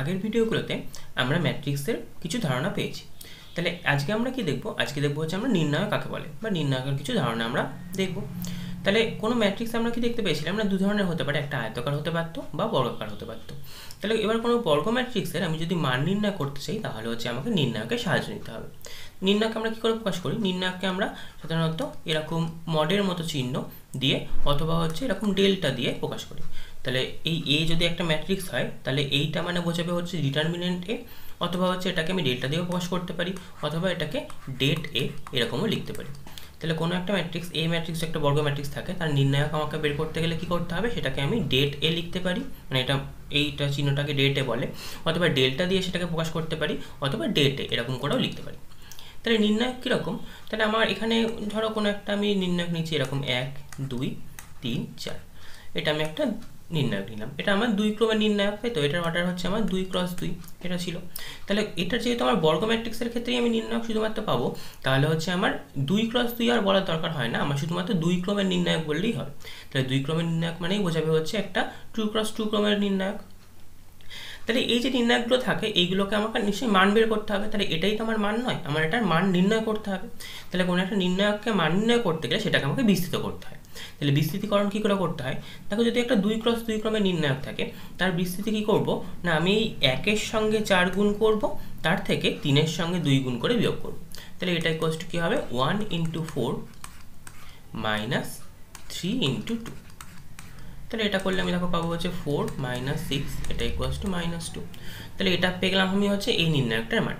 আগের ভিডিওগুলোতে আমরা ম্যাট্রিক্সের কিছু ধারণা পেয়েছি। তাহলে আজকে আমরা কি দেখব? আজকে দেখব হচ্ছে আমরা নির্ণয় কাকে বলে বা নির্ণায়কের কিছু ধারণা আমরা দেখব। তাহলে কোনো ম্যাট্রিক্স আমরা কি দেখতে পেয়েছিলাম? না দু ধরনের হতে পারে, একটা আয়তকার হতে পারতো বা বর্গাকার হতে পারতো। তাহলে এবার কোনো বর্গ ম্যাট্রিক্সের আমি যদি মান নির্ণয় করতে চাই, তাহলে হচ্ছে আমাকে নির্ণায়কের সাহায্য নিতে হবে। নির্ণায়ক আমরা কী করে প্রকাশ করি? নির্ণায়ককে আমরা সাধারণত এরকম মডের মতো চিহ্ন দিয়ে অথবা হচ্ছে এরকম ডেল্টা দিয়ে প্রকাশ করি। তাহলে এই এ যদি একটা ম্যাট্রিক্স হয়, তাহলে এইটা মানে বোঝাবে হচ্ছে ডিটারমিনেন্ট এ অথবা হচ্ছে এটাকে আমি ডেল্টা দিয়েও প্রকাশ করতে পারি, অথবা এটাকে ডেট এ এরকমও লিখতে পারি। তাহলে কোনো একটা ম্যাট্রিক্স এ ম্যাট্রিক্স একটা বর্গ ম্যাট্রিক্স থাকে, তার নির্ণায়ক আমাকে বের করতে গেলে কি করতে হবে? সেটাকে আমি ডেট এ লিখতে পারি মানে এটা, এইটা চিহ্নটাকে ডেট এ বলে, অথবা ডেলটা দিয়ে সেটাকে প্রকাশ করতে পারি, অথবা ডেট এ এরকম করেও লিখতে পারি। তাহলে নির্ণায়ক কীরকম? তাহলে আমার এখানে ধরো কোনো একটা আমি নির্ণায়ক নিচ্ছি, এরকম এক, দুই, তিন, চার। এটা আমি একটা নির্ণায়ক নিলাম। এটা আমার দুই ক্রমের নির্ণায়ক, তাই তো? এটার অর্ডার হচ্ছে আমার দুই ক্রস দুই। এটা ছিল। তাহলে এটার যেহেতু আমার বর্গ ম্যাট্রিক্সের ক্ষেত্রেই আমি নির্ণায়ক শুধুমাত্র পাবো, তাহলে হচ্ছে আমার দুই ক্রস দুই আর বলার দরকার হয় না। আমার শুধুমাত্র দুই ক্রমের নির্ণায়ক বললেই হবে তাহলে দুই ক্রমের নির্ণায়ক মানেই বোঝাবে হচ্ছে একটা টু ক্রস টু ক্রমের নির্ণায়ক। তাহলে এই যে নির্ণায়কগুলো থাকে, এইগুলোকে আমাকে নিশ্চয়ই মান বের করতে হবে। তাহলে এটাই তো আমার মান নয়, আমার এটার মান নির্ণয় করতে হবে। তাহলে কোনো একটা নির্ণায়ককে মান নির্ণয় করতে গেলে সেটাকে আমাকে বিস্তৃত করতে হয়। তাহলে বিস্তৃতিকরণ কী করে করতে হয়? দেখো যদি একটা দুই ক্রস দুই ক্রমে নির্ণায়ক থাকে, তার বিস্তৃতি কী করব? না, আমি এই একের সঙ্গে চার গুণ করব, তার থেকে তিনের সঙ্গে দুই গুণ করে বিয়োগ করব। তাহলে এটা ইকোয়াস টু কী হবে? One into four minus three into two তাহলে এটা করলে আমি দেখো পাবো হচ্ছে ফোর মাইনাস সিক্স এটা ইকুয়ালস টু মাইনাস টু তাহলে এটা পেয়ে গেলাম আমি হচ্ছে এই নির্ণায়কটার মান।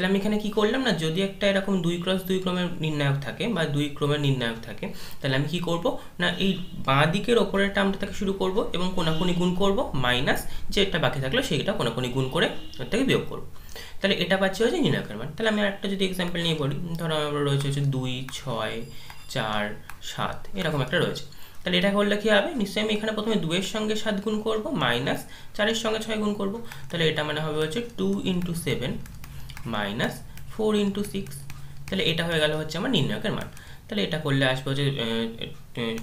তাহলে আমি এখানে কি করলাম না, যদি একটা এরকম দুই ক্রস দুই ক্রমের নির্ণায়ক থাকে বা দুই ক্রমের নির্ণায়ক থাকে, তাহলে আমি কি করব? না, এই বাঁ দিকের ওপরের টার্মটা থেকে শুরু করব এবং কোনাকুনি গুণ করব মাইনাস যেটা বাকি থাকল সেইটা কোনাকুনি গুণ করে ওর থেকে বিয়োগ করব। তাহলে এটা পাচ্ছি হচ্ছে নির্ণায়কের মান। তাহলে আমি একটা যদি এক্সাম্পল নিয়ে বলি ধরো আমার রয়েছে হচ্ছে দুই, ছয়, চার, সাত, এরকম একটা রয়েছে। তাহলে এটা করলে কী হবে? নিশ্চয়ই আমি এখানে প্রথমে দুয়ের সঙ্গে সাত গুণ করব মাইনাস চারের সঙ্গে ছয় গুণ করব। তাহলে এটা মানে হবে হচ্ছে two into seven minus four into six. তাহলে এটা হয়ে গেল হচ্ছে আমার নির্ণায়কের মান। তাহলে এটা করলে আসবে হচ্ছে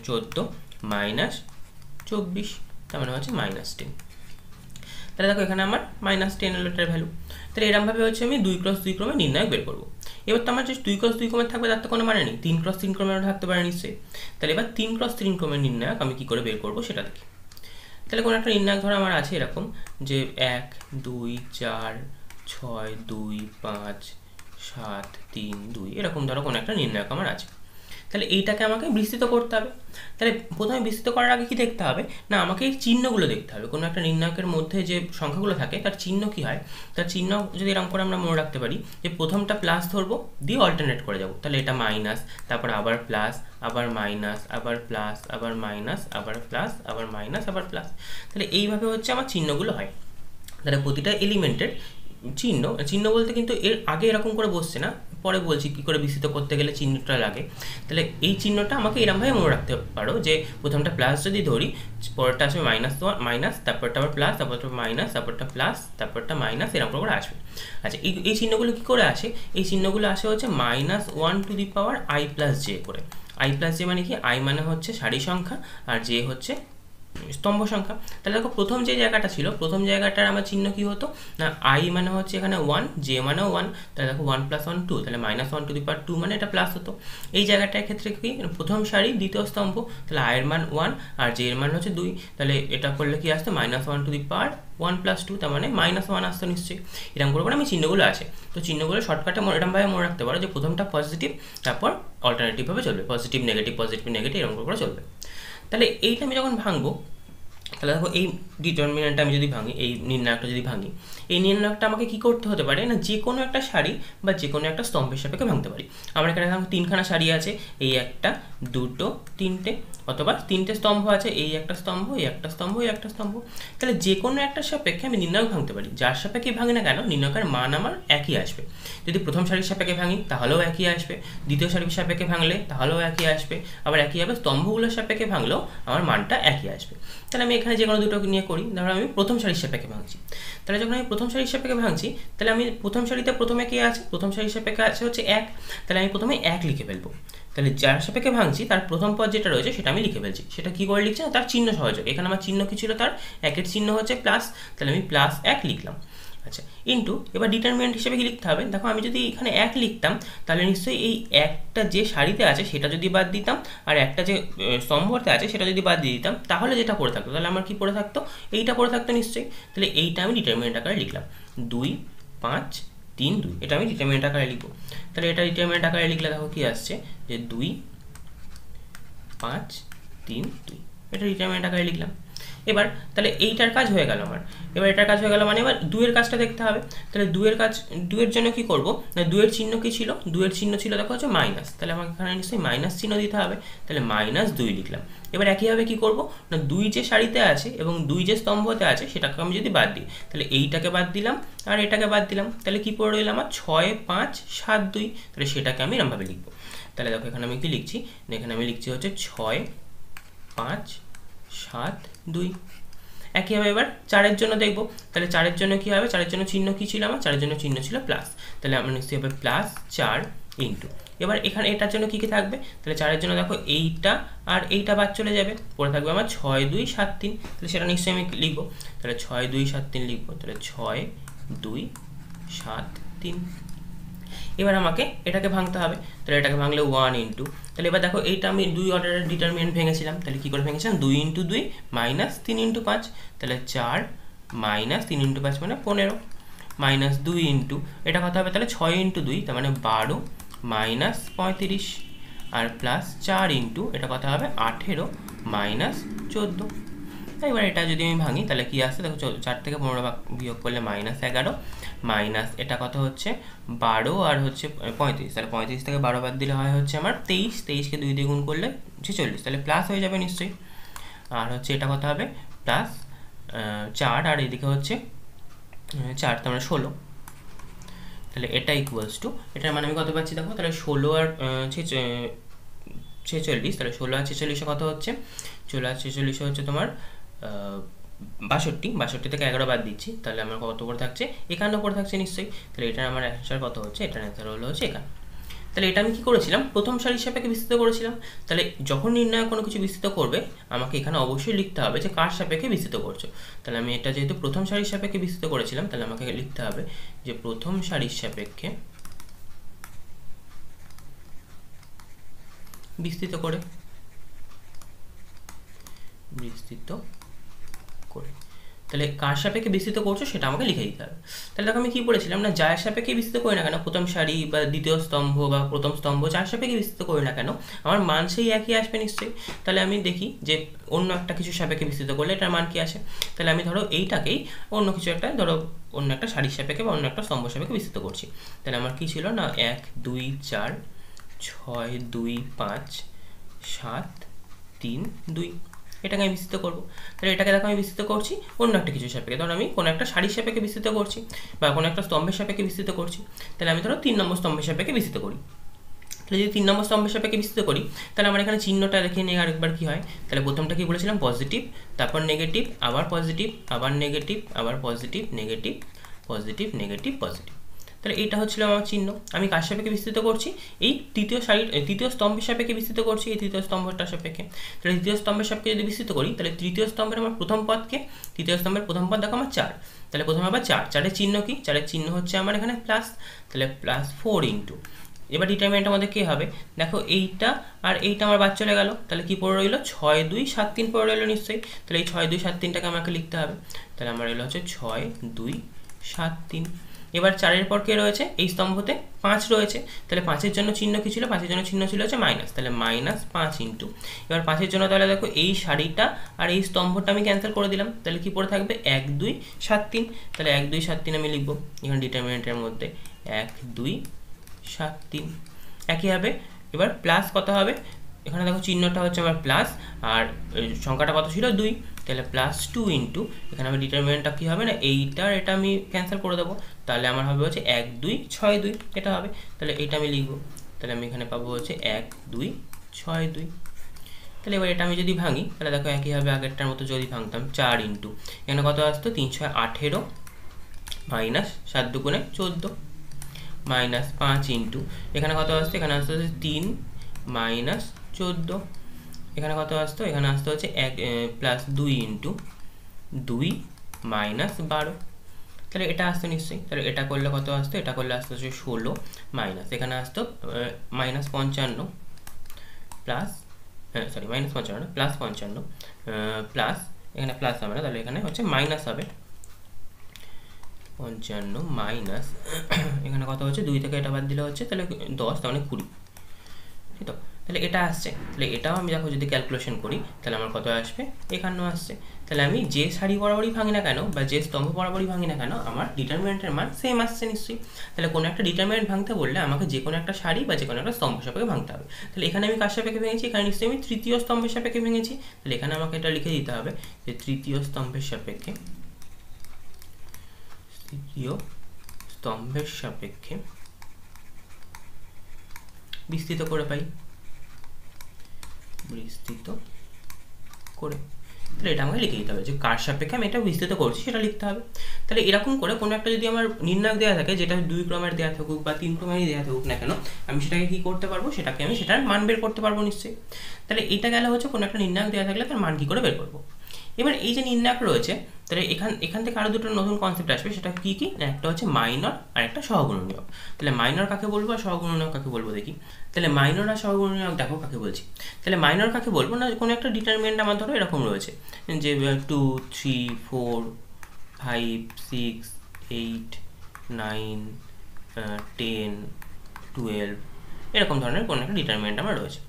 চোদ্দ মাইনাস চব্বিশ, তার মানে হচ্ছে মাইনাস টেন। তাহলে দেখো এখানে আমার মাইনাস টেন হলো ভ্যালু তাহলে এরমভাবে হচ্ছে আমি দুই ক্রস দুই ক্রমে নির্ণায়ক বের করব। এবার তো আমার যে দুই ক্রস দুই ক্রমের থাকবে, তার তো কোনো মানে নেই। তিন ক্রস তিন ক্রমের থাকতে পারে নিশ্চয়ই। তাহলে এবার তিন ক্রস তিন ক্রমের নির্ণায়ক আমি কী করে বের করব সেটা দেখি। তাহলে কোনো একটা নির্ণায়ক ধরো আমার আছে এরকম যে এক, দুই, চার ছয়, দুই, পাঁচ, সাত, তিন, দুই, এরকম ধরো কোনো একটা নির্ণায়ক আমার আছে। তাহলে এইটাকে আমাকে বিস্তৃত করতে হবে। তাহলে প্রথমে বিস্তৃত করার আগে কি দেখতে হবে? না, আমাকে এই চিহ্নগুলো দেখতে হবে। কোনো একটা নির্ণায়কের মধ্যে যে সংখ্যাগুলো থাকে, তার চিহ্ন কি হয়? তার চিহ্ন যদি এরকম করে আমরা মনে রাখতে পারি যে প্রথমটা প্লাস ধরবো, দিয়ে অল্টারনেট করে যাব। তাহলে এটা মাইনাস তারপর আবার প্লাস আবার মাইনাস আবার প্লাস আবার মাইনাস আবার প্লাস আবার মাইনাস আবার প্লাস তাহলে এইভাবে হচ্ছে আমার চিহ্নগুলো হয়। তাহলে প্রতিটা এলিমেন্টের চিহ্ন চিহ্ন বলতে কিন্তু এর আগে এরকম করে বসছে না, পরে বলছি কী করে বিস্তৃত করতে গেলে চিহ্নটা লাগে। তাহলে এই চিহ্নটা আমাকে এরমভাবে মনে রাখতে পারো যে, প্রথমটা প্লাস যদি ধরি, পরেরটা আসবে মাইনাস মাইনাস তারপরটা আবার প্লাস তারপরটা মাইনাস তারপরটা প্লাস তারপরটা মাইনাস এরকম করে আসবে। আচ্ছা এই এই চিহ্নগুলো কী করে আসে? এই চিহ্নগুলো আসে হচ্ছে minus one to the power i plus j করে। আই প্লাস জে মানে কি? আই মানে হচ্ছে সারি সংখ্যা, আর জে হচ্ছে স্তম্ভ সংখ্যা। তাহলে দেখো প্রথম যে জায়গাটা ছিল, প্রথম জায়গাটার আমার চিহ্ন কি হতো? না আই মানে হচ্ছে এখানে ওয়ান জে মানেও ওয়ান তাহলে দেখো ওয়ান প্লাস ওয়ান টু তাহলে minus one to the power two মানে এটা প্লাস হতো। এই জায়গাটার ক্ষেত্রে কি? প্রথম সারি, দ্বিতীয় স্তম্ভ, তাহলে আয়ের মান ওয়ান আর জে এর মান হচ্ছে দুই। তাহলে এটা করলে কি আসতো? Minus one to the power one plus two তার মানে মাইনাস ওয়ান আসতো নিশ্চয়ই। এরকম করে আমি চিহ্নগুলো আছে। তো চিহ্নগুলো শর্টকাটে এরকমভাবে মনে রাখতে পারো যে প্রথমটা পজিটিভ তারপর অল্টারনেটিভভাবে চলবে। পজিটিভ নেগেটিভ পজিটিভ নেগেটিভ এরকম করে চলবে। তাহলে এইটা আমি যখন ভাঙবো, তাহলে দেখো এই ডিটারমিনেন্টটা আমি যদি ভাঙি, এই নির্ণায়কটা যদি ভাঙি, এই নির্ণায়কটা আমাকে কি করতে হতে পারে না? যে কোনো একটা শাড়ি বা যে কোনো একটা স্তম্ভের সাপেক্ষে ভাঙতে পারি। আমার এখানে দেখো তিনখানা শাড়ি আছে, এই একটা, দুটো, তিনটে অথবা তিনটে স্তম্ভ আছে, এই একটা স্তম্ভ, এই একটা স্তম্ভ, এই একটা স্তম্ভ। তাহলে যে কোনো একটা সাপেক্ষে আমি নির্ণায়ক ভাঙতে পারি। যার সাপেক্ষে ভাঙি না কেন নির্ণায়কের মান আমার একই আসবে। যদি প্রথম শাড়ির সাপেক্ষে ভাঙি, তাহলেও একই আসবে। দ্বিতীয় শাড়ির সাপেক্ষে ভাঙলে, তাহলেও একই আসবে। আবার একই হবে স্তম্ভগুলোর সাপেক্ষে ভাঙলেও আমার মানটা একই আসবে। তাহলে আমি এখানে যে কোনো দুটো নিয়ে করি। ধরো আমি প্রথম শাড়ির সাপেক্ষে ভাঙছি। তাহলে যখন আমি প্রথম শাড়ির সাপেক্ষে ভাঙছি, তাহলে আমি প্রথম শাড়িতে প্রথমে কে আছে? প্রথম শাড়ির সাপেক্ষে আছে হচ্ছে এক। তাহলে আমি প্রথমে এক লিখে ফেলব। তাহলে যার সাপেক্ষে ভাঙছি, তার প্রথম পদ যেটা রয়েছে সেটা আমি লিখে ফেলছি। সেটা কি করে লিখছি না? তার চিহ্ন সহযোগ। এখানে আমার চিহ্ন কি ছিল? তার একের চিহ্ন হচ্ছে প্লাস তাহলে আমি প্লাস এক লিখলাম। আচ্ছা ইন্টু এবার ডিটারমিনেন্ট হিসেবে কি লিখতে হবে? দেখো, আমি যদি এখানে এক লিখতাম, তাহলে নিশ্চয়ই এই একটা যে সারিতে আছে, সেটা যদি বাদ দিতাম, আর একটা যে স্তম্ভতে আছে, সেটা যদি বাদ দিয়ে দিতাম, তাহলে যেটা পড়ে থাকতো, তাহলে আমার কি পড়ে থাকতো? এইটা পড়ে থাকতো নিশ্চয়ই। তাহলে এইটা আমি ডিটারমিনেন্ট আকারে লিখলাম। দুই, পাঁচ তিন দুই, এটা আমি ডিটারমিনেন্ট আকারে লিখব। তাহলে এটা ডিটারমিনেন্ট আকারে লিখলে দেখো কি আসছে? যে দুই, পাঁচ, তিন, দুই। এটা ডিটারমিনেন্ট আকারে লিখলাম। এবার তাহলে এইটার কাজ হয়ে গেল আমার। এবার এটার কাজ হয়ে গেল মানে এবার দুয়ের কাজটা দেখতে হবে। তাহলে দুয়ের কাজ দুয়ের জন্য কি করব? না দুয়ের চিহ্ন কি ছিল? দুয়ের চিহ্ন ছিল, দেখো হচ্ছে মাইনাস তাহলে আমাকে এখানে নিশ্চয়ই মাইনাস চিহ্ন দিতে হবে। তাহলে মাইনাস দুই লিখলাম। এবার একইভাবে কি করব? না, দুই যে সারিতে আছে এবং দুই যে স্তম্ভতে আছে, সেটাকে আমি যদি বাদ দিই, তাহলে এইটাকে বাদ দিলাম আর এটাকে বাদ দিলাম। তাহলে কি পড়ে রইল আমার? ছয়, পাঁচ, সাত, দুই। তাহলে সেটাকে আমি এরমভাবে লিখব। তাহলে দেখো, এখানে আমি কি লিখছি? এখানে আমি লিখছি হচ্ছে ছয়, পাঁচ, সাত, দুই। একইভাবে এবার চারের জন্য দেখব। তাহলে চারের জন্য কী হবে? চারের জন্য চিহ্ন কী ছিল আমার? চারের জন্য চিহ্ন ছিল প্লাস তাহলে আমরা নিশ্চয়ই হবে প্লাস চার ইন্টু এবার এখানে এটার জন্য কী কী থাকবে? তাহলে চারের জন্য দেখো এইটা আর এইটা বাদ চলে যাবে। পরে থাকবে আমার ছয়, দুই, সাত, তিন। তাহলে সেটা নিশ্চয়ই আমি লিখব। তাহলে ছয়, দুই, সাত, তিন লিখব। তাহলে ছয়, দুই, সাত, তিন। এবার আমাকে এটাকে ভাঙতে হবে। তাহলে এটাকে ভাঙলে ওয়ান ইন্টু তাহলে এবার দেখো এইটা আমি দুই অর্ডারের ডিটারমিনেন্ট ভেঙেছিলাম। তাহলে কী করে ভেঙেছিলাম? দুই ইন্টু দুই মাইনাস তিন ইন্টু পাঁচ। তাহলে চার মাইনাস তিন ইন্টু পাঁচ মানে পনেরো। মাইনাস দুই ইন্টু এটা কথা হবে? তাহলে ছয় ইন্টু দুই, তার মানে বারো মাইনাস পঁয়ত্রিশ আর প্লাস চার ইন্টু এটা কত হবে? আঠেরো মাইনাস চোদ্দ। এবার এটা যদি আমি ভাঙি, তাহলে কি আসছে? দেখো চার থেকে পনেরো বিয়োগ করলে মাইনাস এগারো। মাইনাস এটা কত হচ্ছে? বারো আর হচ্ছে পঁয়ত্রিশ। তাহলে পঁয়ত্রিশ থেকে বারো বাদ দিলে হয় হচ্ছে আমার তেইশ। তেইশকে দুই দিয়ে গুণ করলে ছেচল্লিশ। তাহলে প্লাস হয়ে যাবে নিশ্চয়ই। আর হচ্ছে এটা কত হবে? প্লাস চার। আর এদিকে হচ্ছে চার, তার মানে ষোলো। তাহলে এটা ইকুয়ালস টু এটার মানে আমি কত পাচ্ছি দেখো? তাহলে ষোলো আর ছেচল্লিশ, তাহলে ষোলো আর ছেচল্লিশে কত হচ্ছে? ষোলো আর ছেচল্লিশে হচ্ছে তোমার বাষট্টি বাষট্টি থেকে এগারো বাদ দিচ্ছি। তাহলে আমার কত করে থাকছে? একান্ন করে থাকছে নিশ্চয়ই। তাহলে এটার আমার অ্যান্সার কত হচ্ছে? এটার অ্যান্সার হলো হচ্ছে একান্ন। তাহলে এটা আমি কী করেছিলাম? প্রথম সারির সাপেক্ষে বিস্তৃত করেছিলাম। তাহলে যখন নির্ণয় কোনো কিছু বিস্তৃত করবে, আমাকে এখানে অবশ্যই লিখতে হবে যে কার সাপেক্ষে বিস্তৃত করছ। তাহলে আমি এটা যেহেতু প্রথম সারির সাপেক্ষে বিস্তৃত করেছিলাম, তাহলে আমাকে লিখতে হবে যে প্রথম সারির সাপেক্ষে বিস্তৃত করে। বিস্তৃত করে। তাহলে কার সাপেক্ষে বিস্তৃত করছ সেটা আমাকে লিখে দিতে হবে। তাহলে দেখো আমি কী বলেছিলাম না, যার সাপেক্ষে বিস্তৃত করি না কেন, প্রথম সারি বা দ্বিতীয় স্তম্ভ বা প্রথম স্তম্ভ, যার সাপেক্ষে বিস্তৃত করি না কেন, আমার মান সেই একই আসবে নিশ্চয়ই। তাহলে আমি দেখি যে অন্য একটা কিছু সাপেক্ষে বিস্তৃত করলে এটার মান কি আসে? তাহলে আমি ধরো এইটাকেই অন্য কিছু একটা, ধরো অন্য একটা সারির সাপেক্ষে বা অন্য একটা স্তম্ভ সাপেক্ষে বিস্তৃত করছি। তাহলে আমার কী ছিল না, এক, দুই, চার, ছয়, দুই, পাঁচ, সাত, তিন, দুই। এটাকে আমি বিস্তৃত করব। তাহলে এটাকে দেখো আমি বিস্তৃত করছি, অন্য একটা কিছু সাপেক্ষে ধরো আমি কোনো একটা শাড়ির সাপেক্ষে বিস্তৃত করছি বা কোনো একটা স্তম্ভের সাপেক্ষে বিস্তৃত করছি, তাহলে আমি ধরো তিন নম্বর স্তম্ভের সাপেক্ষে বিস্তৃত করি। তাহলে যদি তিন নম্বর স্তম্ভের সাপেক্ষে বিস্তৃত করি, তাহলে আমার এখানে চিহ্নটা দেখে নিয়ে আরেকবার কী হয়? তাহলে প্রথমটা কি বলেছিলাম? পজিটিভ তারপর নেগেটিভ আবার পজিটিভ আবার নেগেটিভ আবার positive negative positive negative positive তাহলে এইটা হচ্ছিল আমার চিহ্ন। আমি কার সাপেক্ষে বিস্তৃত করছি? এই তৃতীয় সারির তৃতীয় স্তম্ভের সাপেক্ষে বিস্তৃত করছি, এই তৃতীয় স্তম্ভটার সাপেক্ষে। তাহলে তৃতীয় স্তম্ভের সাপেক্ষে যদি বিস্তৃত করি, তাহলে তৃতীয় স্তম্ভের আমার প্রথম পদকে, তৃতীয় স্তম্ভের প্রথম পদ দেখো আমার চার। তাহলে প্রথমে আবার চার। চারের চিহ্ন কি? চারের চিহ্ন হচ্ছে আমার এখানে প্লাস তাহলে প্লাস ফোর ইন্টু এবার ডিটারমিনেন্ট আমাদের কী হবে? দেখো এইটা আর এইটা আমার বাদ চলে গেল। তাহলে কি পড়ে রইল? ছয়, দুই, সাত, তিন পড়ে রইল নিশ্চয়ই। তাহলে এই ছয়, দুই, সাত, তিনটাকে আমাকে লিখতে হবে। তাহলে আমার রইল হচ্ছে ছয়, দুই, সাত, তিন। এবার চারের পর কে রয়েছে? এই স্তম্ভতে পাঁচ রয়েছে। তাহলে পাঁচের জন্য চিহ্ন কী ছিল? পাঁচের জন্য চিহ্ন ছিল হচ্ছে মাইনাস তাহলে মাইনাস পাঁচ ইন্টু এবার পাঁচের জন্য তাহলে দেখো এই শাড়িটা আর এই স্তম্ভটা আমি ক্যান্সেল করে দিলাম। তাহলে কি পড়ে থাকবে? এক, দুই, সাত, তিন। তাহলে এক, দুই, সাত, তিন আমি লিখব এখানে ডিটারমিনেন্টের মধ্যে। এক, দুই, সাত, তিন। একই হবে। এবার প্লাস কত হবে? এখানে দেখো চিহ্নটা হচ্ছে আমার প্লাস আর সংখ্যাটা কত ছিল? দুই। তাহলে প্লাস টু ইন্টু এখানে আমি ডিটারমিনেন্টটা কী হবে না? এইটার এটা আমি ক্যান্সেল করে দেবো। তাহলে আমার হবে হচ্ছে এক, দুই, ছয়, দুই, এটা হবে। তাহলে এইটা আমি লিখব। তাহলে আমি এখানে পাবো হচ্ছে এক, দুই, ছয়, দুই। তাহলে এবার এটা আমি যদি ভাঙি, তাহলে দেখো একই হবে আগেরটার মতো যদি ভাঙতাম, চার ইন্টু। এখানে কত আসতো? তিন, ছয়, আঠেরো, মাইনাস সাত দুগুণে চোদ্দ, মাইনাস পাঁচ ইন্টু। এখানে কত আসতো? এখানে আসতে হচ্ছে তিন, মাইনাস চোদ্দ। এখানে কত আসতো? এখানে আসতে হচ্ছে এক প্লাস দুই ইন্টু দুই, মাইনাস বারো। তাহলে এটা আসতো নিশ্চয়ই। তাহলে এটা করলে কত আসতো? এটা করলে আসতো হচ্ছে ষোলো মাইনাস এখানে আসতো মাইনাস পঞ্চান্ন প্লাস সরি মাইনাস পঞ্চান্ন প্লাস পঞ্চান্ন প্লাস এখানে প্লাস হবে না, তাহলে এখানে হচ্ছে মাইনাস হবে। পঞ্চান্ন মাইনাস এখানে কত হচ্ছে? দুই থেকে এটা বাদ দিলে হচ্ছে তাহলে দশ, তার মানে কুড়ি। ঠিক তো। তাহলে এটা আসছে। তাহলে এটাও আমি দেখো যদি ক্যালকুলেশন করি, তাহলে আমার কত আসবে? একান্ন আসছে। তাহলে আমি যে শাড়ি বরাবরই ভাঙি না কেন, বা যে স্তম্ভ বরাবরই ভাঙি না কেন, আমার ডিটারমিনেন্টের মান সেম আসছে নিশ্চয়ই। তাহলে কোনো একটা ডিটারমিনেন্ট ভাঙতে বললে আমাকে যে কোনো একটা শাড়ি বা যে কোনো একটা স্তম্ভ সাপেক্ষে ভাঙতে হবে। তাহলে এখানে আমি কার সাপেক্ষে ভেঙেছি? এখানে নিশ্চয়ই আমি তৃতীয় স্তম্ভের সাপেক্ষে ভেঙেছি। তাহলে এখানে আমাকে এটা লিখে দিতে হবে যে তৃতীয় স্তম্ভের সাপেক্ষে, তৃতীয় স্তম্ভের সাপেক্ষে বিস্তৃত করে পাই। বিস্তৃত করে। তাহলে এটা আমাকে লিখে দিতে হবে যে কার সাপেক্ষে আমি এটা বিস্তৃত করছি, সেটা লিখতে হবে। তাহলে এরকম করে কোনো একটা যদি আমার নির্ণায়ক দেওয়া থাকে, যেটা দুই ক্রমের দেওয়া থাকুক বা তিন ক্রমেরই দেওয়া থাকুক না কেন, আমি সেটাকে কী করতে পারব? সেটাকে আমি সেটার মান বের করতে পারব নিশ্চয়ই। তাহলে এটা গেলে হচ্ছে কোনো একটা নির্ণায়ক দেওয়া থাকলে তার মান কী করে বের করব? এবার এই যে নির্ণায়ক রয়েছে, তাহলে এখান এখান থেকে আরও দুটো নতুন কনসেপ্ট আসবে, সেটা কী কী? একটা হচ্ছে মাইনর আর একটা সহগুণনীয়ক তাহলে মাইনর কাকে বলব আর সহগুণনীয়ক কাকে বলব দেখি। তাহলে মাইনর আর সহগুণনীয়ক দেখো কাকে বলছি। তাহলে মাইনর কাকে বলব? না, কোনো একটা ডিটারমিনেন্ট আমার ধরো এরকম রয়েছে। যে two three four five six eight nine ten twelve এরকম ধরনের কোনো একটা ডিটারমিনেন্ট আমার রয়েছে।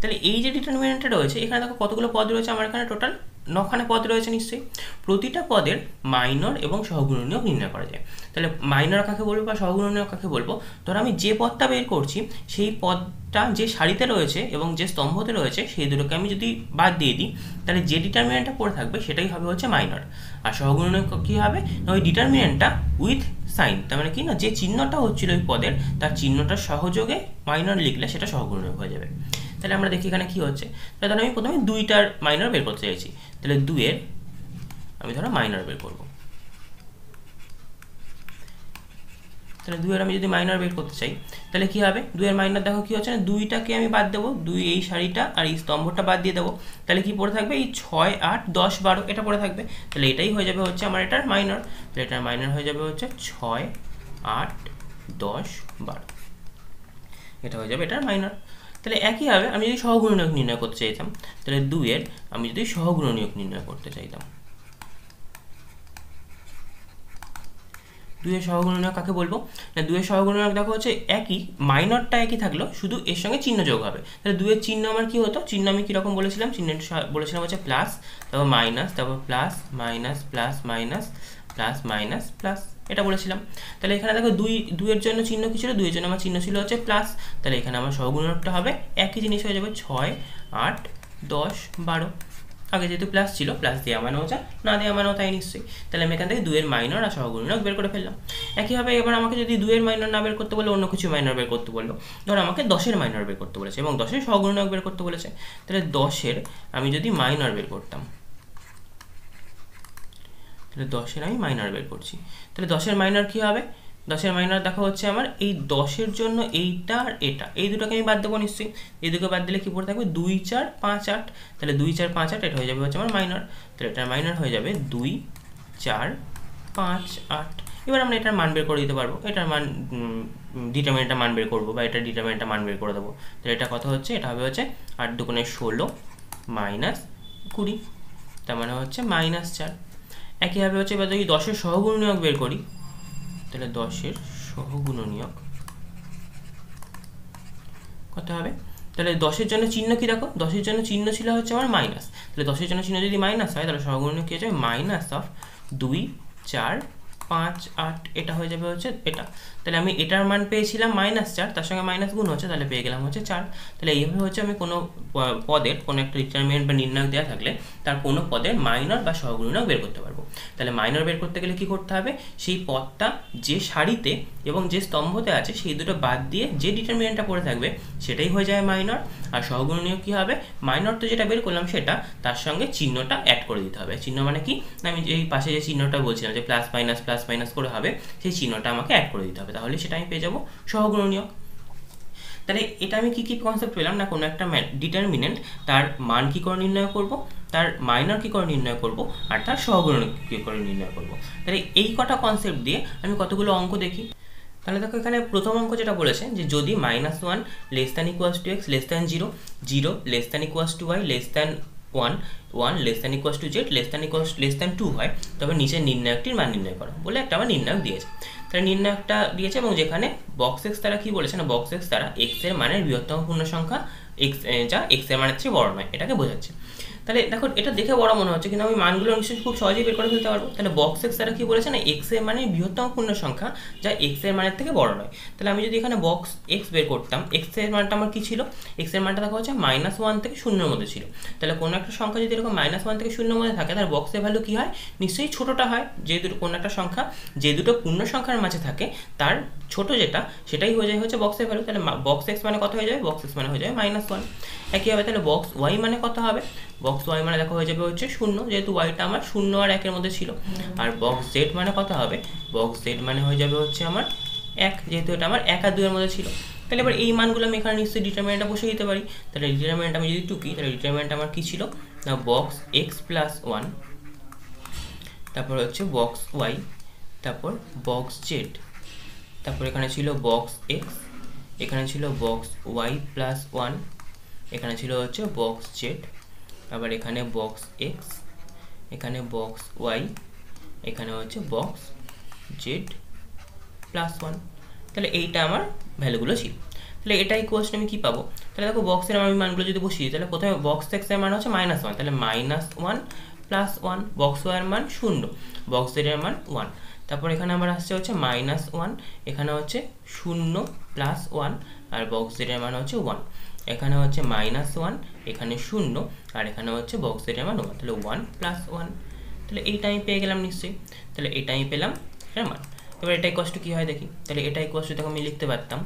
তাহলে এই যে ডিটারমিনেন্টটা রয়েছে, এখানে দেখো কতগুলো পদ রয়েছে আমার এখানে টোটাল নখানে পদ রয়েছে নিশ্চয়ই। প্রতিটা পদের মাইনর এবং সহগুণনীয় নির্ণয় করা যায়। তাহলে মাইনর কাকে বলব বা সহগুণনীয় কাকে বলব? ধরো আমি যে পদটা বের করছি, সেই পদটা যে সারিতে রয়েছে এবং যে স্তম্ভতে রয়েছে, সেই দুটোকে আমি যদি বাদ দিয়ে দিই, তাহলে যে ডিটারমিনেন্টটা পড়ে থাকবে, সেটাই হবে হচ্ছে মাইনর আর সহগুণনীয় কী হবে? না, ওই ডিটারমিনেন্টটা উইথ সাইন তার মানে কি না, যে চিহ্নটা হচ্ছিল ওই পদের, তার চিহ্নটার সহযোগে মাইনর লিখলে সেটা সহগুণনীয় হয়ে যাবে। তাহলে আমরা দেখি এখানে কী হচ্ছে। তাহলে আমি প্রথমে দুইটার মাইনর বের করতে চাইছি। তাহলে দুয়ের আমি ধরো মাইনার বের করব। তাহলে দুইয়ের আমি যদি মাইনার বের করতে চাই, তাহলে কি হবে? দুইয়ের মাইনার দেখো কি হচ্ছে না? দুইটাকে আমি বাদ দেবো। দুই এই শাড়িটা আর এই স্তম্ভটা বাদ দিয়ে দেবো। তাহলে কি পড়ে থাকবে? এই ছয়, আট, দশ, বারো এটা পড়ে থাকবে। তাহলে এটাই হয়ে যাবে হচ্ছে আমার এটার মাইনার তাহলে এটার মাইনর হয়ে যাবে হচ্ছে ছয়, আট, দশ, বারো। এটা হয়ে যাবে এটার মাইনর তাহলে একইভাবে আমি যদি সহগুণনীয়ক নির্ণয় করতে চাইতাম, তাহলে দুইয়ের আমি যদি সহগুণনীয়ক নির্ণয় করতে চাইতাম। দুইয়ের সহগুণনীয়ক কাকে বলব? না, দুইয়ের সহগুণনীয়ক দেখো হচ্ছে একই মাইনরটা একই থাকল, শুধু এর সঙ্গে চিহ্ন যোগ হবে। তাহলে দুইয়ের চিহ্ন আমার কি হতো? চিহ্ন আমি কীরকম বলেছিলাম? চিহ্নটা বলেছিলাম হচ্ছে প্লাস তারপর মাইনাস তারপর plus minus plus minus plus minus plus এটা বলেছিলাম। তাহলে এখানে দেখো দুই, দুইয়ের জন্য চিহ্ন কী ছিল? দুইয়ের জন্য আমার চিহ্ন ছিল হচ্ছে প্লাস তাহলে এখানে আমার সহগুণকটা হবে। একই জিনিস হয়ে যাবে ছয়, আট, দশ, বারো। আগে যেহেতু প্লাস ছিল প্লাস দেওয়া মানেও যা। না দেওয়া মানেও তাই নিশ্চয়ই। তাহলে আমি এখান থেকে দুয়ের মাইনর আর সহগুণক বের করে ফেললাম। একইভাবে এবার আমাকে যদি দুয়ের মাইনর না বের করতে বলে, অন্য কিছু মাইনর বের করতে বলল। ধর আমাকে দশের মাইনর বের করতে বলেছে এবং দশের সহগুণক বের করতে বলেছে। তাহলে দশের আমি যদি মাইনর বের করতাম, তাহলে দশের আমি মাইনর বের করছি। তাহলে দশের মাইনর কী হবে? দশের মাইনর দেখা হচ্ছে আমার এই দশের জন্য এইটা আর এটা। এই দুটোকে আমি বাদ দেবো নিশ্চয়ই। এই দুটো বাদ দিলে কী পড়ে থাকবে? দুই, চার, পাঁচ, আট। তাহলে দুই, চার, পাঁচ, আট, এটা হয়ে যাবে হচ্ছে আমার মাইনর তাহলে এটার মাইনর হয়ে যাবে দুই, চার, পাঁচ, আট। এবার আমরা এটার মান বের করে দিতে পারব। এটার মান ডিটারমিনেন্টটা মান বের করব বা এটার ডিটারমিনেন্টটা মান বের করে দেবো। তাহলে এটা কত হচ্ছে? এটা হবে হচ্ছে আট দুগুণে ষোলো মাইনাস কুড়ি। তার মানে হচ্ছে মাইনাস চার। একইভাবে হচ্ছে, এবার যদি দশের সহগুণনীয়ক বের করি, তাহলে দশের সহগুণনীয়ক কত হবে? তাহলে দশের জন্য চিহ্ন কি দেখো? দশের জন্য চিহ্ন ছিল হচ্ছে আমার মাইনাস তাহলে দশের জন্য চিহ্ন যদি মাইনাস হয়, তাহলে সহগুণনীয়ক কী হচ্ছে মাইনাস অফ দুই, চার পাঁচ, আট, এটা হয়ে যাবে হচ্ছে এটা। তাহলে আমি এটার মান পেয়েছিলাম মাইনাস চার, তার সঙ্গে মাইনাস গুণ হচ্ছে, তাহলে পেয়ে গেলাম হচ্ছে চার। তাহলে এইভাবে হচ্ছে আমি কোনো পদের কোনো একটা ডিটারমিনেন্ট বা নির্ণায়ক দেওয়া থাকলে তার কোনো পদের মাইনর বা সহগুণক বের করতে পারব। তাহলে মাইনর বের করতে গেলে কি করতে হবে? সেই পদটা যে সারিতে এবং যে স্তম্ভতে আছে, সেই দুটো বাদ দিয়ে যে ডিটারমিনেন্টটা পড়ে থাকবে, সেটাই হয়ে যায় মাইনর আর সহগুণনীয় কী হবে? মাইনর তো যেটা বের করলাম সেটা, তার সঙ্গে চিহ্নটা অ্যাড করে দিতে হবে। চিহ্ন মানে কি? আমি এই পাশে যে চিহ্নটা বলছিলাম যে প্লাস মাইনাস প্লাস মাইনাস করে হবে, সেই চিহ্নটা আমাকে অ্যাড করে দিতে হবে। তাহলে সেটা আমি পেয়ে যাব সহগুণনীয়। তাহলে এটা আমি কি কি কনসেপ্ট পেলাম? না, কোনো একটা ডিটারমিনেন্ট তার মান কি করে নির্ণয় করব? তার মাইনর কি করে নির্ণয় করব? আর তার সহগুণক কি করে নির্ণয় করব? তাহলে এই কটা কনসেপ্ট দিয়ে আমি কতগুলো অঙ্ক দেখি? তাহলে দেখো এখানে প্রথম অঙ্ক যেটা বলেছে যে যদি minus one less than equals to x less than zero zero less than equals to y less than one one less than equals to z less than equals less than two হয়, তবে নিচের নির্ণায়কটির মান নির্ণয় করো বলে একটা আমার নির্ণায়ক দিয়েছে। তাহলে নির্ণায়কটা দিয়েছে এবং যেখানে বক্স এক্স তারা কি বলেছে না বক্স এক্স তারা এক্সের মানের বৃহত্তম পূর্ণ সংখ্যা এক্স যা এক্সের মানের চেয়ে বড় নয়, এটাকে বোঝাচ্ছে। তাহলে দেখো, এটা দেখে বড় মনে হচ্ছে, কিন্তু আমি মানগুলো নিশ্চয়ই খুব সহজেই বের করে ফেলতে পারব। তাহলে বক্স এক্স তারা কী বলেছে না? এক্সের মানে বৃহত্তম পূর্ণ সংখ্যা, যা এক্সের মানের থেকে বড় নয়। তাহলে আমি যদি এখানে বক্স এক্স বের করতাম এক্সের মানটা আমার কি ছিল? এক্সের মানটা দেখা হচ্ছে মাইনাস ওয়ান থেকে শূন্যের মধ্যে ছিল। তাহলে কোনো একটা সংখ্যা যদি এরকম মাইনাস ওয়ান থেকে শূন্যের মধ্যে থাকে তার বক্সের ভ্যালু কী হয়? নিশ্চয়ই ছোটোটা হয়, যে দুটো কোনো একটা সংখ্যা, যে দুটো পূর্ণ সংখ্যার মাঝে থাকে, তার ছোট যেটা, সেটাই হয়ে যায় হচ্ছে বক্সের ভ্যালু তাহলে বক্স এক্স মানে কত হয়ে যাবে? বক্স এক্স মানে হয়ে যাবে মাইনাস ওয়ান একইভাবে তাহলে বক্স ওয়াই মানে কত হবে? বক্স ওয়াই মানে দেখো হয়ে যাবে হচ্ছে শূন্য যেহেতু ওয়াইটা আমার শূন্য আর একের মধ্যে ছিল। আর বক্স জেড মানে কত হবে? বক্স জেড মানে হয়ে যাবে হচ্ছে আমার এক যেহেতু এটা আমার এক আর দুইয়ের মধ্যে ছিল। তাহলে এবার এই মানগুলো আমি এখানে নিশ্চয়ই ডিটারমিনেন্টটা বসে দিতে পারি। তাহলে ডিটারমিনেন্ট আমি যদি টুকি তাহলে ডিটারমিনেন্ট আমার কী ছিল? না বক্স এক্স প্লাস ওয়ান তারপর হচ্ছে বক্স ওয়াই তারপর বক্স জেড তারপর এখানে ছিল বক্স এক্স এখানে ছিল বক্স ওয়াই প্লাস ওয়ান এখানে ছিল হচ্ছে বক্স জেড আবার এখানে বক্স এক্স এখানে বক্স ওয়াই এখানে হচ্ছে বক্স জেড প্লাস ওয়ান তাহলে এইটা আমার ভ্যালুগুলো ছিল। তাহলে এটাই কোয়েশ্চেন আমি কী পাবো? তাহলে দেখো বক্সের আমি মানগুলো যদি বসিয়ে তাহলে প্রথমে বক্স এক্সের মান হচ্ছে মাইনাস ওয়ান তাহলে minus one plus one box war মান শূন্য। বক্স জেডের মান ওয়ান তারপর এখানে আমার আসছে হচ্ছে মাইনাস ওয়ান এখানে হচ্ছে শূন্য প্লাস ওয়ান আর বক্স জেডের মান হচ্ছে ওয়ান এখানে হচ্ছে মাইনাস ওয়ান এখানে শূন্য, আর এখানে হচ্ছে বক্স জেডের মান ওয়ান তাহলে ওয়ান প্লাস ওয়ান তাহলে এইটা আমি পেয়ে গেলাম নিশ্চয়ই। তাহলে এটা আমি পেলাম এর মান এবার এটাই কষ্ট কী হয় দেখি? তাহলে এটাই কষ্ট দেখো আমি লিখতে পারতাম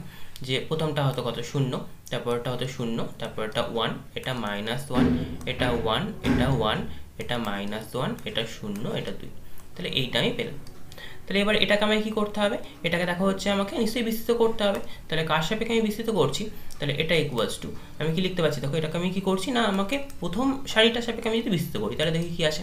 যে প্রথমটা হতো কত? শূন্য, তারপরটা হতো শূন্য, তারপরটা ওয়ান এটা মাইনাস ওয়ান এটা ওয়ান এটা ওয়ান এটা মাইনাস ওয়ান এটা শূন্য, এটা দুই। তাহলে এইটা আমি পেলাম। তাহলে এবার এটাকে আমাকে কী করতে হবে? এটাকে দেখা হচ্ছে আমাকে নিশ্চয়ই বিস্তৃত করতে হবে। তাহলে কার সাপেক্ষে আমি বিস্তৃত করছি? তাহলে এটা ইকুয়ালস টু আমি কি লিখতে পারছি? দেখো, এটাকে আমি কি করছি না, আমাকে প্রথম সারিটার সাপেক্ষে আমি যদি বিস্তৃত করি, তাহলে দেখি কি আসে।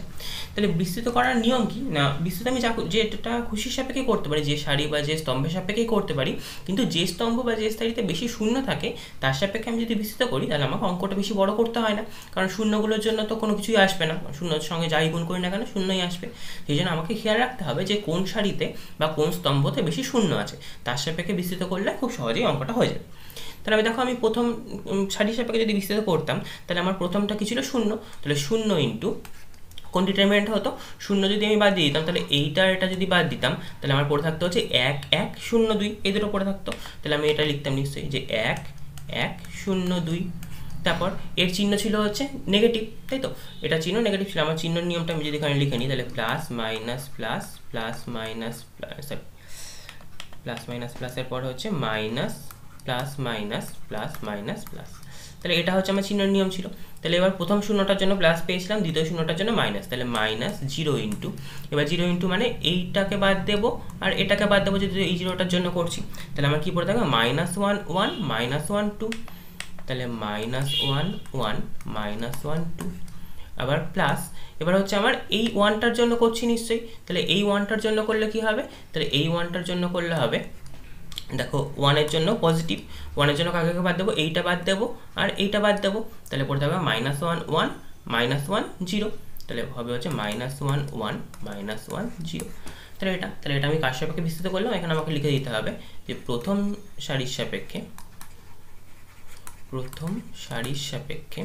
তাহলে বিস্তৃত করার নিয়ম কি? না, বিস্তৃত আমি যা যেটা খুশির সাপেক্ষে করতে পারি, যে শাড়ি বা যে স্তম্ভের সাপেক্ষেই করতে পারি, কিন্তু যে স্তম্ভ বা যে সারিতে বেশি শূন্য থাকে, তার সাপেক্ষে আমি যদি বিস্তৃত করি, তাহলে আমাকে অঙ্কটা বেশি বড় করতে হয় না। কারণ শূন্যগুলোর জন্য তো কোনো কিছুই আসবে না। শূন্যর সঙ্গে যাই গুণ করি না কেন, শূন্যই আসবে। সেই জন্য আমাকে খেয়াল রাখতে হবে যে কোন শাড়িতে বা কোন স্তম্ভতে বেশি শূন্য আছে। তার সাপেক্ষে বিস্তৃত করলে খুব সহজেই অঙ্কটা হয়ে যাবে। তাহলে আমি দেখো, আমি প্রথম সারি সাপেক্ষে যদি বিস্তৃত করতাম, তাহলে আমার প্রথমটা কি ছিল? শূন্য। তাহলে শূন্য ইন্টু, কোন ডিটারমিনেন্ট হতো? শূন্য যদি আমি বাদ দিয়ে দিতাম, তাহলে এইটা এটা যদি বাদ দিতাম, তাহলে আমার পড়ে থাকতো হচ্ছে এক এক, শূন্য দুই, এই দুটো পড়ে থাকতো। তাহলে আমি এটা লিখতাম নিশ্চয়ই যে এক এক, শূন্য দুই। তারপর এর চিহ্ন ছিল হচ্ছে নেগেটিভ তাই তো? এটা চিহ্ন নেগেটিভ ছিল। আমার চিহ্ন নিয়মটা আমি যদি এখানে লিখে নিই, তাহলে plus minus plus plus minus plus plus minus প্লাসের পর হচ্ছে minus plus minus plus minus plus তাহলে এটা হচ্ছে আমার চিহ্নের নিয়ম ছিল। তাহলে এবার প্রথম শূন্যটার জন্য প্লাস পেয়েছিলাম, দ্বিতীয় শূন্যটার জন্য মাইনাস তাহলে মাইনাস জিরো ইন্টু এবার জিরো ইন্টু মানে এইটাকে বাদ দেবো আর এটাকে বাদ দেবো যদি এই জিরোটার জন্য করছি। তাহলে আমার কী পড়ে থাকবে? Minus one one minus one two তাহলে minus one one minus one two আবার প্লাস এবার হচ্ছে আমার এই ওয়ানটার জন্য করছি নিশ্চয়ই। তাহলে এই ওয়ানটার জন্য করলে কি হবে? তাহলে এই ওয়ানটার জন্য করলে হবে দেখো ওয়ানের জন্য পজিটিভ ওয়ানের জন্য কাকে বাদ দেবো? এইটা বাদ দেবো আর এইটা বাদ দেবো। তাহলে পড়তে হবে minus one one minus one zero তাহলে হবে হচ্ছে minus one one minus one zero তাহলে এটা তাহলে এটা আমি কার সাপেক্ষে বিস্তৃত করলাম? এখানে আমাকে লিখে দিতে হবে যে প্রথম সারির সাপেক্ষে, প্রথম সারির সাপেক্ষে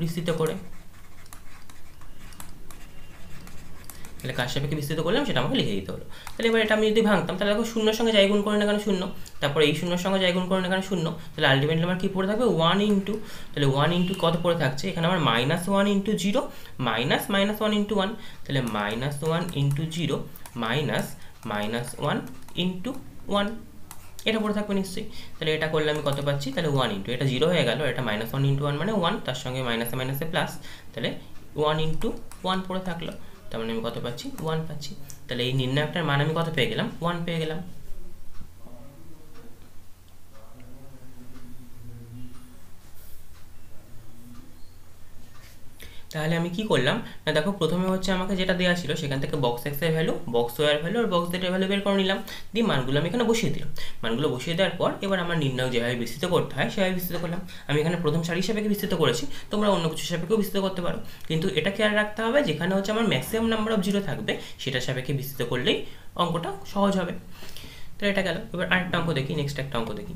বিস্তৃত করে তাহলে কার সাপেক্ষে বিস্তৃত করলাম সেটা আমাকে লিখে দিতে হলো। তাহলে এবার এটা আমি যদি ভাঙতাম, তাহলে দেখো শূন্যর সঙ্গে যাই গুণ করে না কেন শূন্য? তারপরে এই শূন্যর সঙ্গে যাই গুণ করে না কেন শূন্য? তাহলে আলটিমেটলি আমার কী পড়ে থাকবে? ওয়ান ইন্টু তাহলে ওয়ান ইন্টু কত পড়ে থাকছে? এখানে আমার minus one into zero minus minus one into one তাহলে minus one into zero minus minus one into one এটা পড়ে থাকবে নিশ্চয়ই। তাহলে এটা করলে আমি কত পাচ্ছি? তাহলে ওয়ান ইন্টু এটা জিরো হয়ে গেল, এটা মাইনাস ওয়ান ইন্টু ওয়ান মানে ওয়ান তার সঙ্গে মাইনাসে মাইনাসে প্লাস তাহলে ওয়ান ইন্টু ওয়ান পড়ে থাকল। তার মানে আমি কত পাচ্ছি? ওয়ান পাচ্ছি। তাহলে এই নির্ণায়কটার মান আমি কত পেয়ে গেলাম? ওয়ান পেয়ে গেলাম। তাহলে আমি কি করলাম? না, দেখো, প্রথমে হচ্ছে আমাকে যেটা দেওয়া ছিল, সেখান থেকে বক্স এক্সের ভ্যালু বক্স ওয়ার ভ্যালু আর বক্স জেটের ভ্যালু বের করে নিলাম। দিয়ে মানগুলো আমি এখানে বসিয়ে দিলাম। মানগুলো বসিয়ে দেওয়ার পর এবার আমার নির্ণয় যেভাবে বিস্তৃত করতে হয়, সেভাবে বিস্তৃত করলাম। আমি এখানে প্রথম সারি সাপেক্ষে বিস্তৃত করেছি। তোমরা অন্য কিছু সাপেক্ষেও বিস্তৃত করতে পারো। কিন্তু এটা খেয়াল রাখতে হবে, যেখানে হচ্ছে আমার ম্যাক্সিমাম নাম্বার অফ জিরো থাকবে, সেটা সাপেক্ষে বিস্তৃত করলেই অঙ্কটা সহজ হবে। তো এটা গেল। এবার আরেকটা অঙ্ক দেখি নেক্সট একটা অঙ্ক দেখি।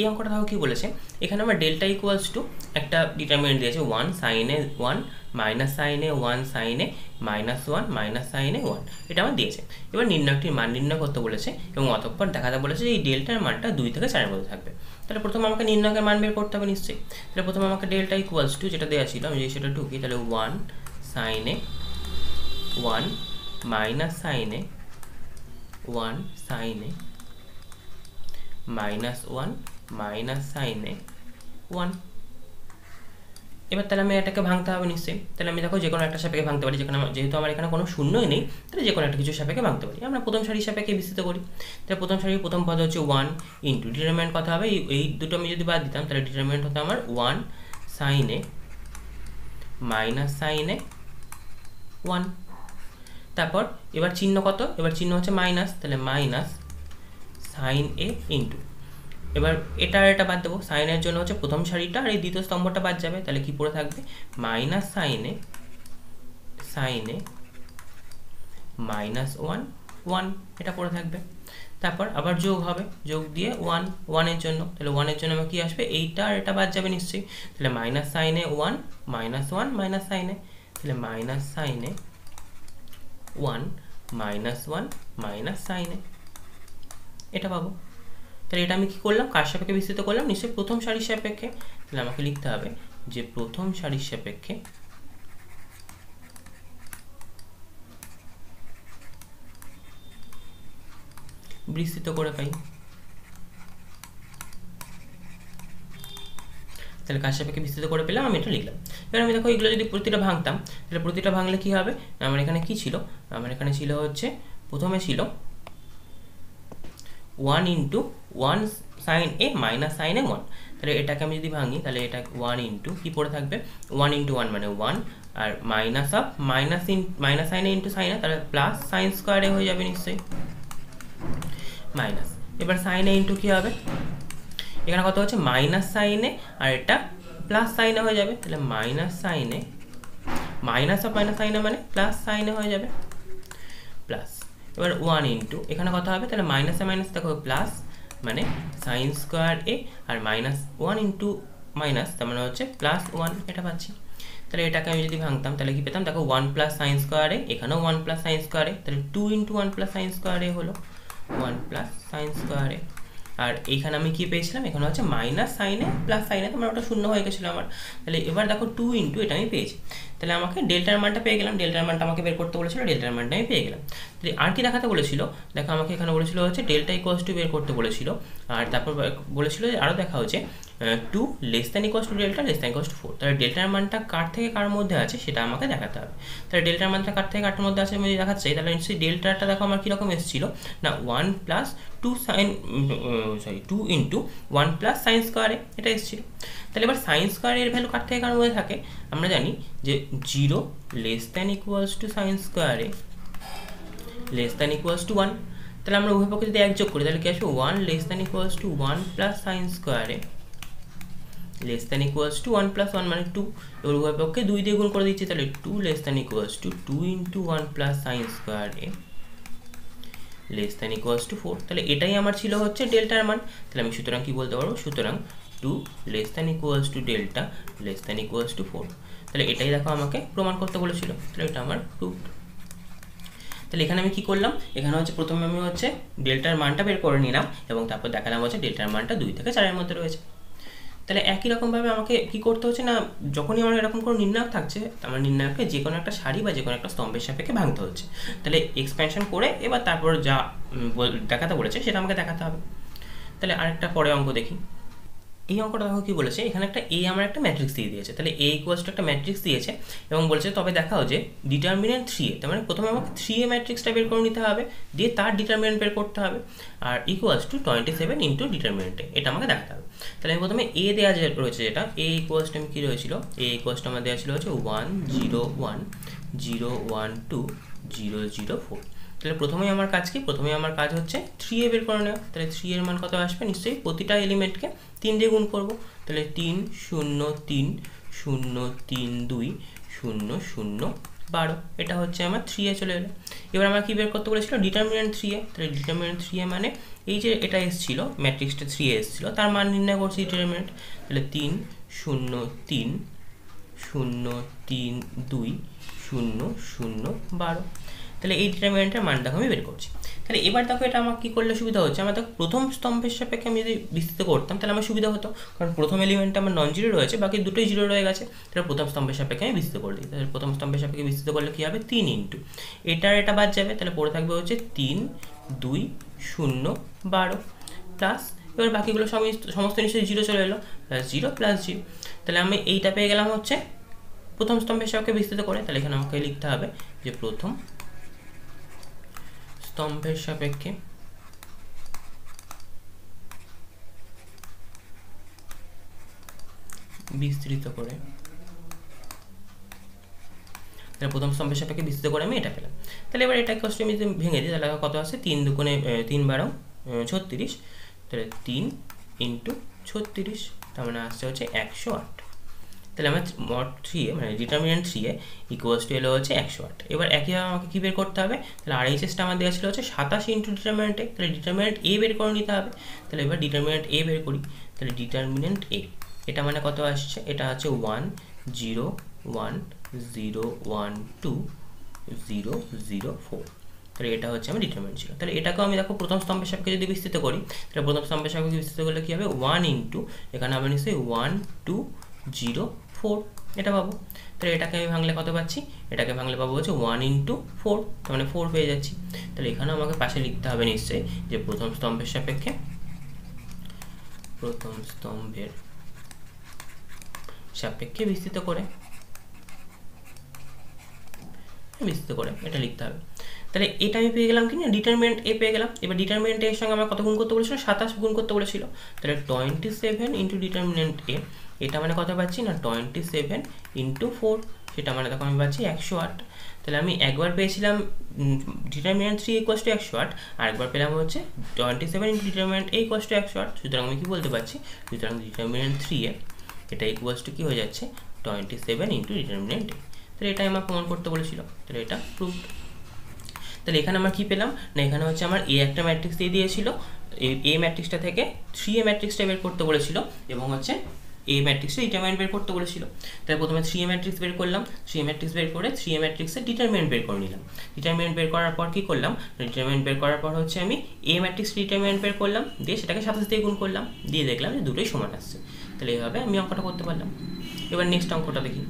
এই অঙ্কটা দেখো কী বলেছে? এখানে আমার ডেল্টা ইকুয়ালস টু একটা ডিটারমিনেন্ট দিয়েছে one sine A one minus sine A one sine A minus one minus sine A one এটা আমার দিয়েছে। এবার নির্ণয়টির মান নির্ণয় করতে বলেছে এবং অতঃপর দেখাতে বলেছে যে এই ডেল্টার মানটা দুই থেকে চারের মধ্যে থাকবে। তাহলে প্রথমে আমাকে নির্ণয়ের মান বের করতে হবে নিশ্চয়ই। তাহলে প্রথমে আমাকে ডেল্টা ইকুয়ালস টু যেটা দেওয়া ছিল, আমি যদি সেটা ঢুকি, তাহলে one sine A one minus sine A one sine A minus one minus sine A one. এবার তাহলে আমি এটাকে ভাঙতে হবে নিশ্চয়ই। তাহলে আমি দেখো যে কোনো একটা সাপেক্ষে ভাঙতে পারি। যেখানে যেহেতু আমার এখানে কোনো শূন্যই নেই, তাহলে যে কোনো একটা কিছু সাপেক্ষে ভাঙতে পারি। আমরা প্রথম সারি সাপেক্ষে বিস্তৃত করি। তাহলে প্রথম সারির প্রথম পদ হচ্ছে ওয়ান ইন্টু ডিটারমেন্ট কথা হবে। এই দুটো আমি যদি বাদ দিতাম, তাহলে ডিটারমেন্ট হতো আমার ওয়ান সাইনে মাইনাস সাইনে ওয়ান। তারপর এবার চিহ্ন কত? এবার চিহ্ন হচ্ছে মাইনাস। তাহলে মাইনাস সাইন এ ইন্টু এবার এটা আর এটা বাদ দেবো। সাইনের জন্য হচ্ছে প্রথম সারিটা আর এই দ্বিতীয় স্তম্ভটা বাদ যাবে। তাহলে কি পড়ে থাকবে? মাইনাস সাইনে সাইনে মাইনাস ওয়ান ওয়ান এটা পড়ে থাকবে। তারপর আবার যোগ হবে। যোগ দিয়ে ওয়ান ওয়ানের জন্য। তাহলে ওয়ানের জন্য আমার কী আসবে? এইটা আর এটা বাদ যাবে নিশ্চয়ই। তাহলে মাইনাস সাইনে ওয়ান মাইনাস ওয়ান মাইনাস সাইনে তাহলে মাইনাস সাইনে ওয়ান মাইনাস ওয়ান মাইনাস সাইনে এটা পাবো। তাহলে এটা আমি কী করলাম? কার সাপেক্ষে বিস্তৃত করলাম? নিশ্চয়ই প্রথম সারির সাপেক্ষে। তাহলে আমাকে লিখতে হবে যে প্রথম সারির সাপেক্ষে বিস্তৃত করে পাই। তাহলে কার সাপেক্ষে বিস্তৃত করে পেলাম? আমি এটা লিখলাম। এবার আমি দেখো এগুলো যদি প্রতিটা ভাঙতাম, তাহলে প্রতিটা ভাঙলে কী হবে? আমার এখানে কি ছিল? আমার এখানে ছিল হচ্ছে, প্রথমে ছিল one into one sine A minus sine A one তাহলে এটাকে আমি যদি ভাঙি, তাহলে এটা ওয়ান ইন্টু কী পড়ে থাকবে? ওয়ান ইন্টু ওয়ান মানে one R minus of minus in minus sine A into sine A তাহলে প্লাস সাইন স্কোয়ারে হয়ে যাবে নিশ্চয়ই। মাইনাস এবার সাইনে ইন্টু কী হবে? এখানে কত হচ্ছে? মাইনাস সাইনে আর এটা প্লাস সাইনে হয়ে যাবে। তাহলে মাইনাস সাইনে মাইনাস অফ মাইনাস সাইনে মানে প্লাস সাইনে হয়ে যাবে। প্লাস এবার ওয়ান ইন্টু এখানে কথা হবে? তাহলে মাইনাসে মাইনাস দেখো প্লাস মানে সাইন স্কোয়ার এ আর মাইনাস ওয়ান ইন্টু মাইনাস তার মানে হচ্ছে প্লাস ওয়ান এটা পাচ্ছি। তাহলে এটাকে আমি যদি ভাঙতাম, তাহলে কি পেতাম? দেখো ওয়ান প্লাস সাইন স্কোয়ারে এখানেও ওয়ান প্লাস সাইন স্কোয়ারে তাহলে two into one plus sine square A হলো ওয়ান প্লাস সাইন স্কোয়ারে আর এইখানে আমি কি পেয়েছিলাম? এখানে হচ্ছে মাইনাস সাইনে প্লাস সাইনে তোমার ওটা শূন্য হয়ে গেছিল আমার। তাহলে এবার দেখো টু ইন্টু এটা আমি পেয়েছি। তাহলে আমাকে ডেল্টার মানটা পেয়ে গেলাম। ডেল্টার মানটা আমাকে বের করতে বলেছিল। ডেল্টার মানটা আমি পেয়ে গেলাম। তাহলে আর কি দেখাতে বলেছিল, দেখো আমাকে এখানে বলেছিল হচ্ছে ডেল্টা ইকোয়াস টু বের করতে বলেছিল। আর তারপর বলেছিল যে আরও দেখা হচ্ছে two less than equals to delta less than equals to four তাহলে ডেল্টার মানটা কার থেকে কার মধ্যে আছে সেটা আমাকে দেখাতে হবে। তাহলে ডেল্টার মানটা কার থেকে কারটার মধ্যে আছে আমি দেখাচ্ছি তাহলে নিশ্চয়ই ডেল্টাটা দেখো আমার কীরকম এসেছিল। না one plus two sine sorry two into one plus sine square A এটা এসেছিল। তাহলে এবার সাইন স্কোয়ারের ভ্যালু কার থেকে কার মধ্যে থাকে? আমরা জানি যে zero less than equals to sine square A less than equals to one তাহলে আমরা উভয় পক্ষে যদি এক যোগ করি, তাহলে কি আসবে? One less than equals to one plus sine square A less than equals to one plus one মানে টু এবার উভয় পক্ষে দুই দিয়ে গুণ করে দিচ্ছি, তাহলে two less than equals to two into one plus sine square A less than equals to four তাহলে এটাই আমার ছিল হচ্ছে ডেল্টার মান। তাহলে আমি সুতরাং কি বলতে পারব? সুতরাং two less than equals to delta less than equals to four তাহলে এটাই দেখো আমাকে প্রমাণ করতে বলেছিল। তাহলে এটা আমার প্রুফ তাহলে এখানে আমি কি করলাম? এখানে হচ্ছে প্রথমে আমি হচ্ছে ডেল্টার মানটা বের করে নিলাম এবং তারপর দেখালাম হচ্ছে ডেল্টার মানটা দুই থেকে চারের মধ্যে রয়েছে। তাহলে একই রকমভাবে আমাকে কি করতে হচ্ছে না, যখনই আমার এরকম কোনো নির্ণায়ক থাকছে, আমার নির্ণায়ককে যে কোনো একটা সারি বা যে কোনো একটা স্তম্ভের সাপেক্ষে ভাঙতে হচ্ছে। তাহলে এক্সপ্যানশন করে এবার তারপর যা দেখাতে বলেছে সেটা আমাকে দেখাতে হবে। তাহলে আরেকটা পরে অঙ্ক দেখি। এই অঙ্কটা দেখো কি বলেছে? এখানে একটা এ আমার একটা ম্যাট্রিক্স দিয়ে দিয়েছে। তাহলে এ ইকুয়ালস টু একটা ম্যাট্রিক্স দিয়েছে এবং বলেছে, তবে দেখাও যে ডিটারমিনেন্ট থ্রি এ তার মানে প্রথমে আমাকে থ্রি এ ম্যাট্রিক্সটা বের করে নিতে হবে, দিয়ে তার ডিটারমিনেন্ট বের করতে হবে, আর equals to twenty seven into ডিটারমিনেন্টে এটা আমাকে দেখাতে হবে। তাহলে আমি প্রথমে এ দেওয়া রয়েছে যেটা এ ইকুয়ালস আমি কী রয়েছিল? এ ইকুয়ালস আমার দেওয়া ছিল হচ্ছে one zero one zero one two zero zero four তাহলে প্রথমেই আমার কাজ কি? প্রথমেই আমার কাজ হচ্ছে থ্রি এ বের করে নেওয়া। তাহলে থ্রি এর মান কত আসবে? নিশ্চয়ই প্রতিটা এলিমেন্টকে তিন দিয়ে গুণ করব। তাহলে তিন, শূন্য তিন শূন্য, তিন, দুই, শূন্য শূন্য, বারো। এটা হচ্ছে আমার থ্রি এ চলে এলো। এবার আমার কী বের করতে বলেছিল? Determinant three A. তাহলে ডিটারমিনেন্ট থ্রি এ মানে এই যে এটা এসেছিল ম্যাট্রিক্সটা থ্রি এ এসেছিল, তার মান নির্ণয় করছি ডিটারমিনেন্ট তাহলে তিন, শূন্য তিন শূন্য, তিন, দুই, শূন্য শূন্য, বারো। তাহলে এই ডিটারমিনেন্টের মানটাকে আমি বের করছি। তাহলে এবার দেখো এটা আমার কী করলে সুবিধা হচ্ছে? আমার দেখো প্রথম স্তম্ভের সাপেক্ষে আমি যদি বিস্তৃত করতাম, তাহলে আমার সুবিধা হতো। কারণ প্রথম এলিমেন্টটা আমার নন জিরো রয়েছে, বাকি দুটোই জিরো রয়ে গেছে। তাহলে প্রথম স্তম্ভের সাপেক্ষে আমি বিস্তৃত করে দিই। তাহলে প্রথম স্তম্ভের সাপেক্ষে বিস্তৃত করলে কী হবে? তিন ইন্টু এটার এটা বাদ যাবে, তাহলে পড়ে থাকবে হচ্ছে তিন, দুই, শূন্য, বারো। প্লাস এবার বাকিগুলো সমস্ত সমস্ত নিশ্চয়ই জিরো চলে এলো। প্লাস জিরো প্লাস জিরো তাহলে আমি এইটা পেয়ে গেলাম হচ্ছে প্রথম স্তম্ভের সাপেক্ষে বিস্তৃত করে। তাহলে এখানে আমাকে লিখতে হবে যে প্রথম স্তম্ভের সাপেক্ষে। বিস্তৃত করে। তাহলে প্রথম স্তম্ভের সাপেক্ষে বিস্তৃত করে আমি এটা পেলাম। তাহলে এবার এটা কষ্ট আমি যদি ভেঙে দিই, তাহলে কত আছে? তিন দুগুণে তিন বারো ছত্রিশ। তাহলে তিন ইন্টু ছত্রিশ, তার মানে আসছে হচ্ছে একশো আট। তাহলে আমার মট থ্রি এ মানে determinant three A equals to এলো হচ্ছে একশো আট। এবার একইভাবে আমাকে কী বের করতে হবে? তাহলে আর এইচএসটা আমার দেওয়া ছিল হচ্ছে সাতাশ ইন্টু ডিটারমিনেন্ট এ তাহলে ডিটারমিনেন্ট এ বের করে নিতে হবে। তাহলে এবার ডিটারমিনেন্ট এ বের করি, তাহলে ডিটারমিনেন্ট এ এটা মানে কত আসছে? এটা হচ্ছে one zero one zero one two zero zero four তাহলে এটা হচ্ছে আমার ডিটারমিনেন্ট ছিল। তাহলে এটাকেও আমি দেখো প্রথম স্তম্ভের সাপেক্ষে যদি বিস্তৃত করি, তাহলে প্রথম স্তম্ভের সাপেক্ষে বিস্তৃত করলে কী হবে? ওয়ান ইন্টু এখানে হবে নিশ্চয়ই ওয়ান টু জিরো ফোর এটা পাবো। তাহলে এটাকে আমি ভাঙলে কত পাচ্ছি? এটাকে ভাঙলে পাবো হচ্ছে ওয়ান ইন্টু ফোর তার মানে ফোর পেয়ে যাচ্ছি। তাহলে এখানে আমাকে পাশে লিখতে হবে নিশ্চয়ই যে প্রথম স্তম্ভের সাপেক্ষে প্রথম স্তম্ভের সাপেক্ষে বিস্তৃত করে বিস্তৃত করে এটা লিখতে হবে। তাহলে এটা আমি পেয়ে গেলাম কি না? ডিটারমিনেন্ট এ পেয়ে গেলাম। এবার ডিটারমিনেন্ট এর সঙ্গে আমার কত গুণ করতে বলেছিল? সাতাশ গুণ করতে বলেছিল। তাহলে twenty seven into determinant A এটা মানে কত পাচ্ছি না? টোয়েন্টি সেভেন ইন্টু ফোর সেটা মানে তখন আমি পাচ্ছি একশো আট। তাহলে আমি একবার পেয়েছিলাম ডিটারমিনেন্ট থ্রি ইকোয়াস টু একশো আট আর একবার পেলাম হচ্ছে টোয়েন্টি সেভেন ইন্টু ডিটারমিনেন্ট এই ইকোয়াস টু একশো আট। সুতরাং আমি কী বলতে পারছি? সুতরাং ডিটারমিনেন্ট থ্রি এ এটা ইকুয়ালস টু কী হয়ে যাচ্ছে? টোয়েন্টি সেভেন ইন্টু ডিটারমিনেন্ট তাহলে এটাই আমার প্রমাণ করতে বলেছিল। তাহলে এটা প্রুফ তাহলে এখানে আমরা কী পেলাম? না, এখানে হচ্ছে আমার এ একটা ম্যাট্রিক্স দিয়ে দিয়েছিল। এ ম্যাট্রিক্সটা থেকে থ্রি এ ম্যাট্রিক্সটা বের করতে বলেছিল। এবং হচ্ছে এ ম্যাট্রিক্সে ডিটারমিনেন্ট বের করতে বলেছিল। তাই প্রথমে থ্রি এ ম্যাট্রিক্স বের করলাম। থ্রি এ ম্যাট্রিক্স বের করে থ্রি এ ম্যাট্রিক্সে ডিটারমিনেন্ট বের করে নিলাম। ডিটারমিনেন্ট বের করার পর কী করলাম? ডিটারমিনেন্ট বের করার পর হচ্ছে আমি এ ম্যাট্রিক্স ডিটারমিনেন্ট বের করলাম। দিয়ে সেটাকে সাতাশ দিয়ে গুণ করলাম। দিয়ে দেখলাম যে দুটোই সমান আসছে। তাহলে এইভাবে আমি অঙ্কটা করতে পারলাম। এবার নেক্সট অঙ্কটা দেখি।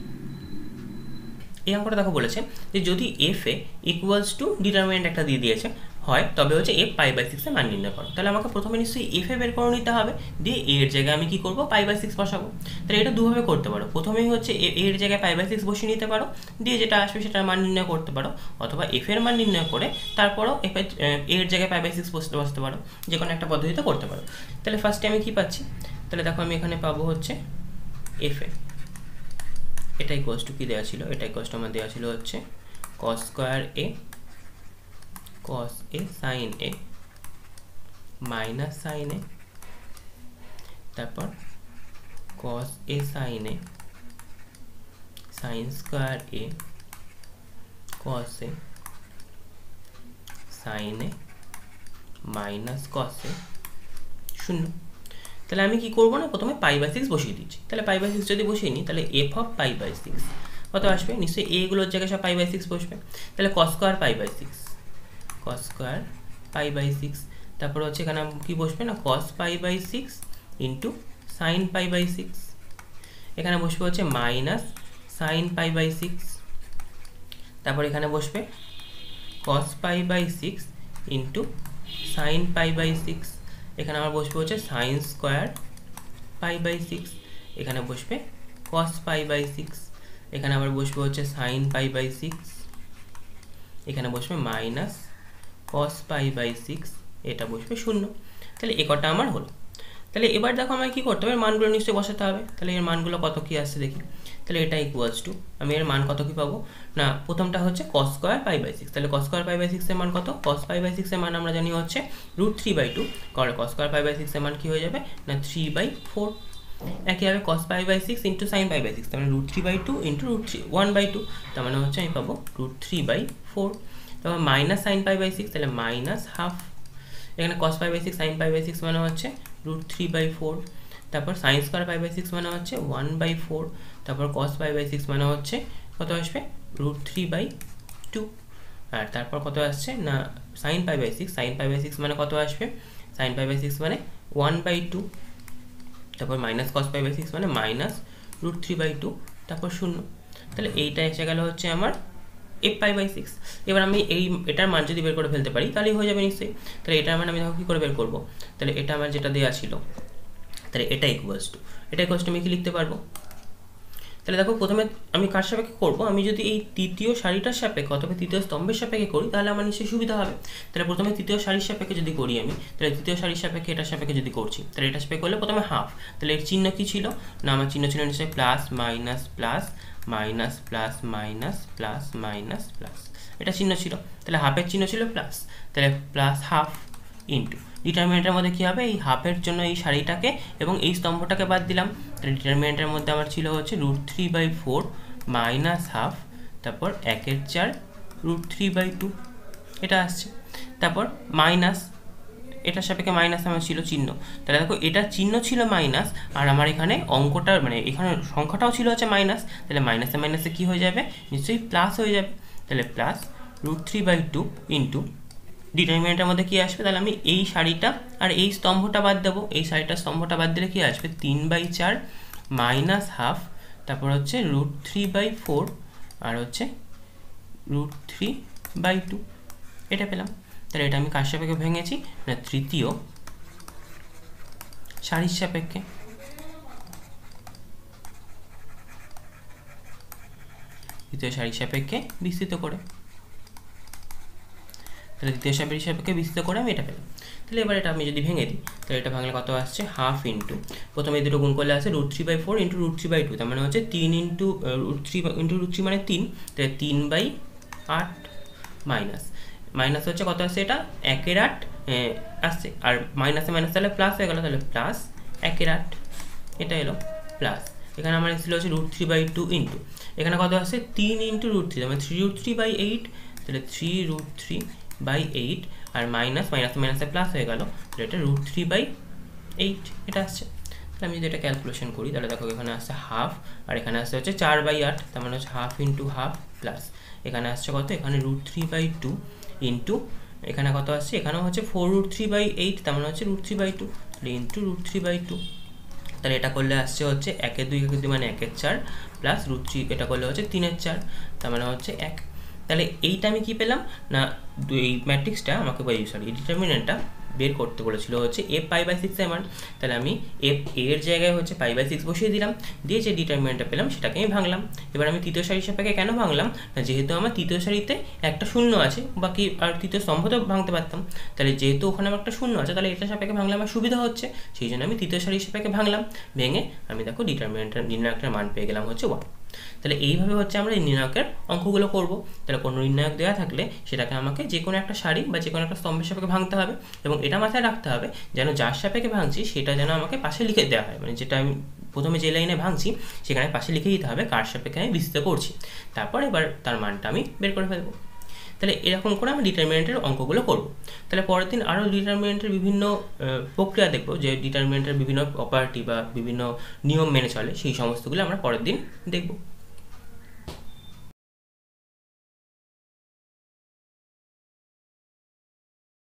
এই অঙ্কটা দেখো বলেছে যে যদি f A equals to determinant একটা দিয়ে দিয়েছে হয়, তবে হচ্ছে এফ পাই বাই সিক্সে মান নির্ণয় করো। তাহলে আমাকে প্রথমে নিশ্চয়ই এফ এ বের করে নিতে হবে, দিয়ে এ এর জায়গায় আমি কী করব? পাই বাই সিক্স বসাবো। তাহলে এটা দুভাবে করতে পারো। প্রথমেই হচ্ছে এ এর জায়গায় পাই বাই সিক্স বসিয়ে নিতে পারো, দিয়ে যেটা আসবে সেটার মান নির্ণয় করতে পারো, অথবা এফ এর মান নির্ণয় করে তারপরও এফ এর জায়গায় পাই বাই সিক্স বসতে বসতে পারো। যে কোনো একটা পদ্ধতিতে করতে পারো। তাহলে ফার্স্টে আমি কী পাচ্ছি? তাহলে দেখো আমি এখানে পাবো হচ্ছে এফ এ এটাই কোস্ট কী দেওয়া ছিল? এটাই কোস্ট আমার দেওয়া ছিল হচ্ছে cos square A cos A sine A minus sine A তারপর cos A sine A sine square A cos A sine A minus cos A শূন্য। তাহলে আমি কি করব না? প্রথমে পাই বাই সিক্স বসিয়ে দিচ্ছি। তাহলে পাই বাই সিক্স যদি বসিয়ে নিই, তাহলে f of pi by six কত আসবে? নিশ্চয়ই এগুলোর জায়গায় সব পাই বাই সিক্স বসবে। তাহলে cos square pi by six cos square pi by six তারপর হচ্ছে এখানে কী বসবে না? Cos pi by six into sine pi by six এখানে বসবে হচ্ছে minus sine pi by six তারপর এখানে বসবে cos pi by six into sine pi by six এখানে আমার বসবে হচ্ছে sine square pi by six এখানে বসবে কস পাই বাই সিক্স এখানে আবার বসবে হচ্ছে সাইন পাই বাই সিক্স এখানে বসবে minus cos pi by six এটা বসবে শূন্য। তাহলে এ কটা আমার হলো। তাহলে এবার দেখো আমায় কী করতে হবে? মানগুলো নিশ্চয়ই বসাতে হবে। তাহলে এর মানগুলো কত কী আসছে দেখি। তাহলে এটা ইকুয়ালস টু আমি এর মান কত কী পাবো? না, প্রথমটা হচ্ছে cos square pi by six তাহলে কস স্কোয়ার পাই বাই সিক্সের মান কত? কস পাই বাই সিক্সের মান আমরা জানি হচ্ছে রুট থ্রি বাই টু কারণ কস স্কোয়ার পাই বাই সিক্সের মান কী হয়ে যাবে? না থ্রি বাই ফোর একইভাবে cos pi by six into sine pi by six তার মানে root three by two into root three one by two তার মানে হচ্ছে আমি পাবো রুট থ্রি বাই ফোর তারপর minus sine pi by six তাহলে মাইনাস হাফ এখানে cos pi by six sine pi by six মানে হচ্ছে রুট থ্রি বাই ফোর তারপর sine square pi by six মানে হচ্ছে ওয়ান বাই ফোর তারপর কস pi by six মানে হচ্ছে কত আসবে? রুট থ্রি বাই টু আর তারপর কত আসছে? না sine pi by six sine pi by six মানে কত আসবে? সাইন পাই বাই সিক্স মানে ওয়ান বাই টু তারপর minus cos pi by six মানে minus root three by two তারপর শূন্য, তাহলে এইটা এসে গেল হচ্ছে আমার এফ পাই বাই সিক্স। এবার আমি এই, এটার মান যদি বের করে ফেলতে পারি, তাহলেই হয়ে যাবে নিশ্চয়ই। তাহলে এটার মান আমি দেখো কী করে বের করব? তাহলে এটা আমার যেটা দেওয়া ছিল, তাহলে এটা ইকুয়ালস টু এটা ইকুয়ালস টু আমি কি লিখতে পারব? তাহলে দেখো প্রথমে আমি কার সাপেক্ষে করব? আমি যদি এই তৃতীয় সারিটার সাপেক্ষে অথবা তৃতীয় স্তম্ভের সাপেক্ষে করি, তাহলে আমার নিশ্চয়ই সুবিধা হবে। তাহলে প্রথমে তৃতীয় সারির সাপেক্ষে যদি করি আমি, তাহলে তৃতীয় সারির সাপেক্ষে, এটার সাপেক্ষে যদি করছি, তাহলে এটা সাপেক্ষে করলে প্রথমে হাফ তাহলে এর চিহ্ন কী ছিল? না, আমার চিহ্ন ছিল নিশ্চয়ই plus minus plus minus plus minus plus minus plus এটা চিহ্ন ছিল। তাহলে হাফের চিহ্ন ছিল প্লাস তাহলে প্লাস হাফ ইন্টু ডিটারমিনেন্টের মধ্যে কী হবে? এই হাফের জন্য এই শাড়িটাকে এবং এই স্তম্ভটাকে বাদ দিলাম। তাহলে ডিটারমিনেন্টের মধ্যে আমার ছিল হচ্ছে root three by four minus half তারপর একের চার রুট থ্রি বাই টু এটা আসছে। তারপর মাইনাস এটার সাপেক্ষে মাইনাস আমার ছিল চিহ্ন। তাহলে দেখো, এটা চিহ্ন ছিল মাইনাস আর আমার এখানে অঙ্কটা মানে এখানে সংখ্যাটাও ছিল হচ্ছে মাইনাস তাহলে মাইনাসে মাইনাসে কী হয়ে যাবে? নিশ্চয়ই প্লাস হয়ে যাবে। তাহলে plus root three by two into ডিটারমিনেন্টের মধ্যে কী আসবে? তাহলে আমি এই শাড়িটা আর এই স্তম্ভটা বাদ দেবো। এই শাড়িটার স্তম্ভটা বাদ দিলে কী আসবে? তিন বাই চার মাইনাস হাফ তারপর হচ্ছে রুট থ্রি বাই ফোর আর হচ্ছে রুট থ্রি বাই টু এটা পেলাম। তাহলে এটা আমি কার সাপেক্ষে ভেঙেছি? না, তৃতীয় শাড়ির সাপেক্ষে। তৃতীয় শাড়ির সাপেক্ষে বিস্তৃত করে। তাহলে দ্বিতীয় সাপের সাপেক্ষে বিস্তৃত করে আমি এটা পেলাম। তাহলে এবার এটা আমি যদি ভেঙে দিই, তাহলে এটা ভাঙলে কত আসছে? হাফ ইন্টু প্রথমে এই দুটো গুণ করলে আসছে root three by four into root three by two তার মানে হচ্ছে তিন into root three into root three মানে তিন, তাহলে তিন বাই আট মাইনাস মাইনাস হচ্ছে কত আসছে এটা? একের আট আসছে। আর মাইনাসে মাইনাস তাহলে প্লাস হয়ে গেলো, তাহলে প্লাস একের আট, এটা এলো প্লাস এখানে আমার এসেছিল হচ্ছে root three by two into এখানে কত আসছে? তিন ইন্টু রুট থ্রি মানে three root three by eight তাহলে three root three by eight R minus minus মাইনাসে প্লাস হয়ে গেল, তাহলে এটা রুট থ্রি বাই এইট এটা আসছে। তাহলে আমি যদি এটা ক্যালকুলেশন করি, তাহলে দেখো এখানে আসছে হাফ আর এখানে আসছে হচ্ছে চার বাই আট, তার মানে হচ্ছে হাফ ইন্টু হাফ প্লাস এখানে আসছে কত? এখানে root three by two into এখানে কত আসছে? এখানেও হচ্ছে four root three by eight তার মানে হচ্ছে রুট থ্রি বাই টু তাহলে into root three by two তাহলে এটা করলে আসছে হচ্ছে একের দুই একের দুই মানে একের চার প্লাস রুট থ্রি এটা করলে হচ্ছে তিনের চার, তার মানে হচ্ছে এক। তাহলে এইটা আমি কি পেলাম? না এই ম্যাট্রিক্সটা আমাকে সরি ডিটারমিনেন্টটা বের করতে বলেছিল হচ্ছে এফ পাই বাই সিক্স মান। তাহলে আমি এফ এর জায়গায় হচ্ছে পাই বাই সিক্স বসিয়ে দিলাম। দিয়ে যে ডিটারমিনেন্টটা পেলাম, সেটাকে আমি ভাঙলাম। এবার আমি তৃতীয় সারির সাপেক্ষে কেন ভাঙলাম? না, যেহেতু আমার তৃতীয় সারিতে একটা শূন্য আছে, বাকি আর তৃতীয় স্তম্ভ তো ভাঙতে পারতাম। তাহলে যেহেতু ওখানে আমার একটা শূন্য আছে, তাহলে এটা সাপেক্ষে ভাঙলে আমার সুবিধা হচ্ছে। সেই জন্য আমি তৃতীয় সারির সাপেক্ষে ভাঙলাম। ভেঙে আমি দেখো ডিটারমিনেন্টের নির্ণায়কটার মান পেয়ে গেলাম হচ্ছে ওয়ান তাহলে এইভাবে হচ্ছে আমরা এই নির্ণায়কের অঙ্কগুলো করব। তাহলে কোনো নির্ণায়ক দেওয়া থাকলে সেটাকে আমাকে যে কোনো একটা শাড়ি বা যে কোনো একটা স্তম্ভের সাপেক্ষে ভাঙতে হবে এবং এটা মাথায় রাখতে হবে যেন যার সাপেক্ষে ভাঙছি সেটা যেন আমাকে পাশে লিখে দেওয়া হয়। মানে যেটা আমি প্রথমে যে লাইনে ভাঙছি সেখানে পাশে লিখে দিতে হবে কার সাপেক্ষে আমি বিস্তৃত করছি। তারপর এবার তার মানটা আমি বের করে ফেলব। তাহলে এরকম করে আমরা ডিটারমিনেন্টের অঙ্কগুলো করব। তাহলে পরের দিন আরও ডিটারমিনেন্টের বিভিন্ন প্রক্রিয়া দেখব যে ডিটারমিনেন্টের বিভিন্ন প্রপার্টি বা বিভিন্ন নিয়ম মেনে চলে সেই সমস্তগুলো আমরা পরের দিন দেখব।